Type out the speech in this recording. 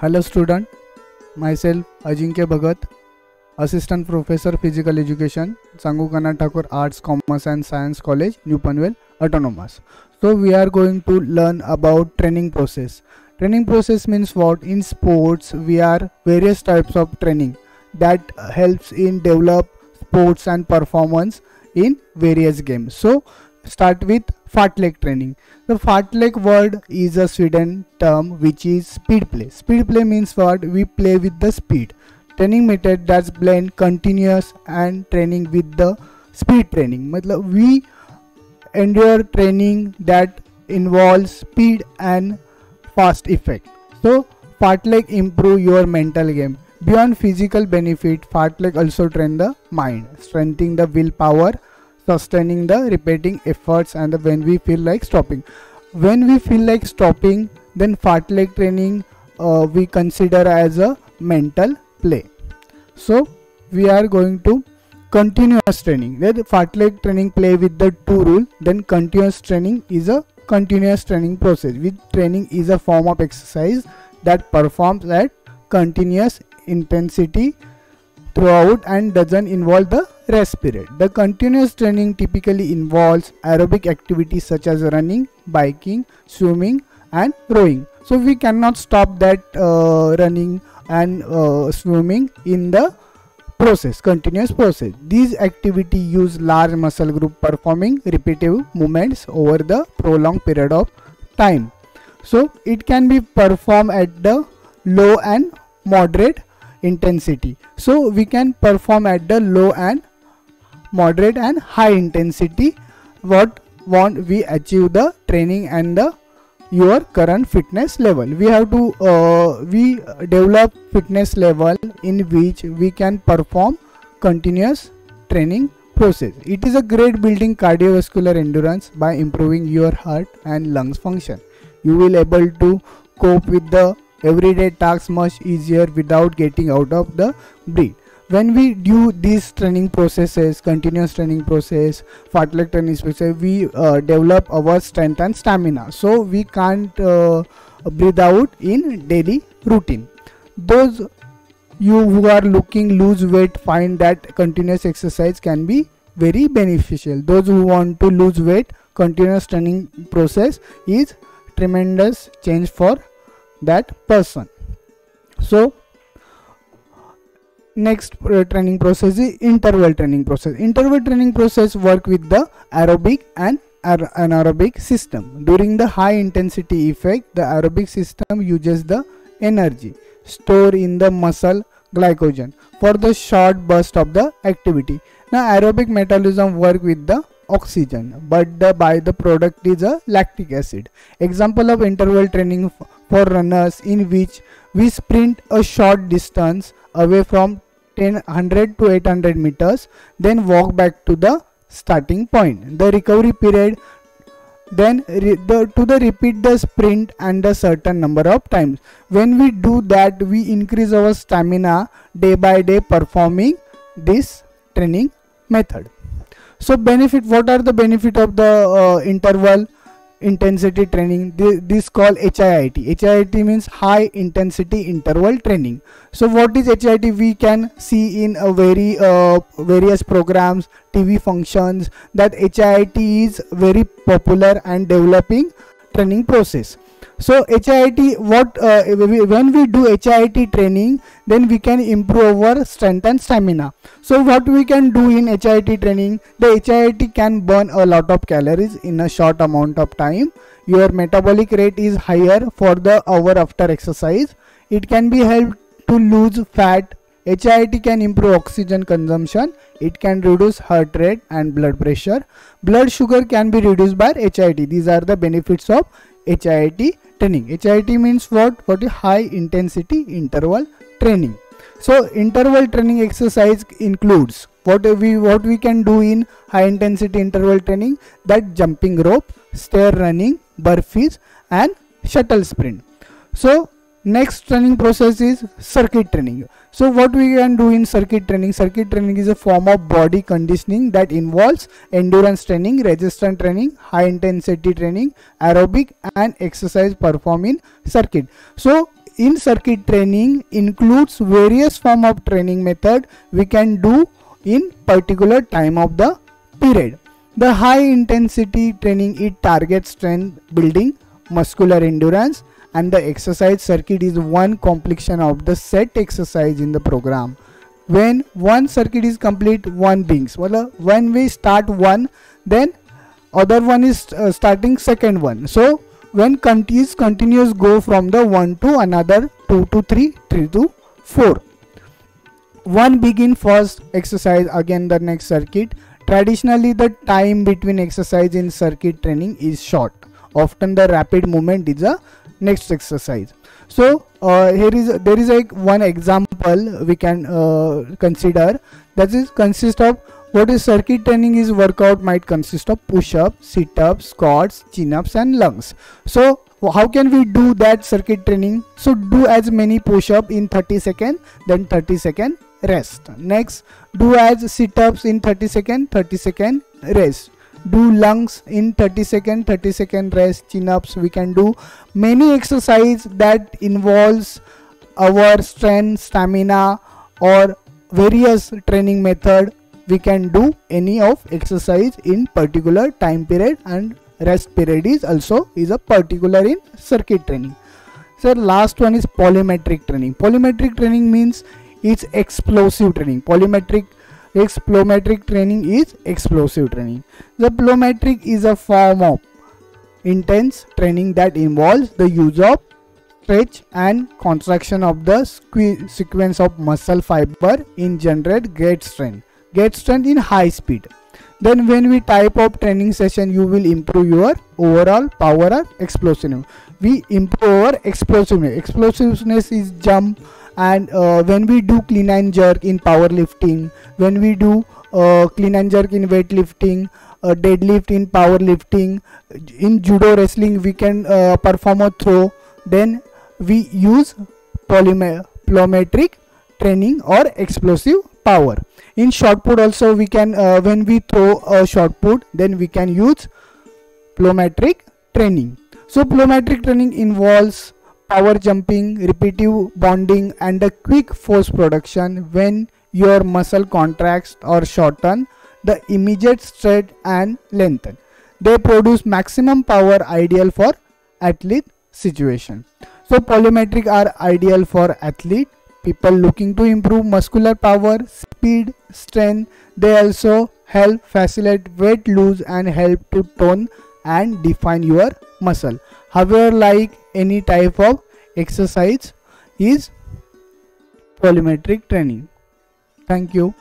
Hello student, myself Ajinkya Bhagat, Assistant Professor Physical Education, Changu Kana Thakur Arts, Commerce and Science College, New Panvel, Autonomous. So we are going to learn about training process. Training process means what? In sports, we are various types of training that helps in develop sports and performance in various games. So start with fartlek training. The fartlek word is a Sweden term which is speed play. Speed play means what? We play with the speed. Training method that's blend continuous and training with the speed training. Matlab, we endure training that involves speed and fast effect. So fartlek improve your mental game. Beyond physical benefit, fartlek also train the mind, strengthening the willpower sustaining the repeating efforts and when we feel like stopping. When we feel like stopping, then fartlek training uh, we consider as a mental play. So we are going to continuous training. Then fartlek training play with the two rule. Then continuous training is a continuous training process. With training is a form of exercise that performs at continuous intensity throughout and doesn't involve the rest period. The continuous training typically involves aerobic activities such as running, biking, swimming and rowing. So we cannot stop that uh, running and uh, swimming in the process, continuous process. These activity use large muscle group performing repetitive movements over the prolonged period of time. So it can be performed at the low and moderate intensity. So we can perform at the low and moderate and high intensity what want we achieve the training and the your current fitness level. We have to uh, we develop fitness level in which we can perform continuous training process. It is a great building cardiovascular endurance by improving your heart and lungs function. You will able to cope with the everyday tasks much easier without getting out of the breed. When we do these training processes continuous training process fartlek training process we uh, develop our strength and stamina. So we can't uh, breathe out in daily routine. Those you who are looking lose weight find that continuous exercise can be very beneficial. Those who want to lose weight continuous training process is tremendous change for that person. So next training process is interval training process. Interval training process work with the aerobic and anaerobic system. During the high intensity effect the aerobic system uses the energy stored in the muscle glycogen for the short burst of the activity. Now aerobic metabolism work with the oxygen but the by the product is a lactic acid. Example of interval training for runners in which we sprint a short distance away from 100 to 800 meters then walk back to the starting point. The recovery period then the, to the repeat the sprint and a certain number of times. When we do that we increase our stamina day by day performing this training method. So benefit what are the benefit of the uh, interval intensity training. This, this called HIIT HIIT means high intensity interval training. So what is HIIT we can see in a very uh, various programs TV functions that HIIT is very popular and developing training process. So HIIT what uh, when we do HIIT training then we can improve our strength and stamina. So what we can do in HIIT training the HIIT can burn a lot of calories in a short amount of time. Your metabolic rate is higher for the hour after exercise. It can be helped to lose fat HIIT can improve oxygen consumption it can reduce heart rate and blood pressure. Blood sugar can be reduced by HIIT these are the benefits of HIIT training. HIIT means what? What? Is high intensity interval training. So interval training exercise includes what we what we can do in high intensity interval training that jumping rope stair running burpees and shuttle sprint. So next training process is circuit training. So what we can do in circuit training? Circuit training is a form of body conditioning that involves endurance training resistance training high intensity training aerobic and exercise performed in circuit. So in circuit training includes various form of training method we can do in particular time of the period. The high intensity training it targets strength building, muscular endurance and the exercise circuit is one completion of the set exercise in the program. When one circuit is complete one beings. Well, when we start one then other one is uh, starting second one. So when continuous continuous go from the 1 to another 2 to 3 3 to 4 one begin first exercise again the next circuit traditionally the time between exercise in circuit training is short often the rapid movement is a next exercise so uh, here is there is a one example we can uh, consider that is consist of what is circuit training is workout might consist of push-up, sit-ups, squats, chin-ups and lungs. So how can we do that circuit training? So do as many push-up in 30 seconds then 30 second rest. Next do as sit-ups in 30 second 30 second rest. Do lungs in 30 second 30 second rest chin-ups we can do many exercise that involves our strength stamina or various training method. We can do any of exercise in particular time period and rest period is also is a particular in circuit training. So last one is polymetric training. Polymetric training means it's explosive training. Polymetric plyometric training is explosive training. The plyometric is a form of intense training that involves the use of stretch and contraction of the sequence of muscle fiber in generate great strength get strength in high speed. Then when we type of training session you will improve your overall power or explosiveness. We improve our explosiveness. Explosiveness is jump and uh, when we do clean and jerk in powerlifting when we do uh, clean and jerk in weightlifting uh, deadlift in powerlifting in judo wrestling we can uh, perform a throw then we use plyometric training or explosive power. In shot put also we can uh, when we throw a shot put then we can use plyometric training. So plyometric training involves power jumping repetitive bounding and a quick force production when your muscle contracts or shorten the immediate stretch and lengthen they produce maximum power ideal for athlete situation so plyometric are ideal for athlete people looking to improve muscular power, speed, strength. They also help facilitate weight loss and help to tone and define your muscle. However, like any type of exercise is plyometric training. Thank you.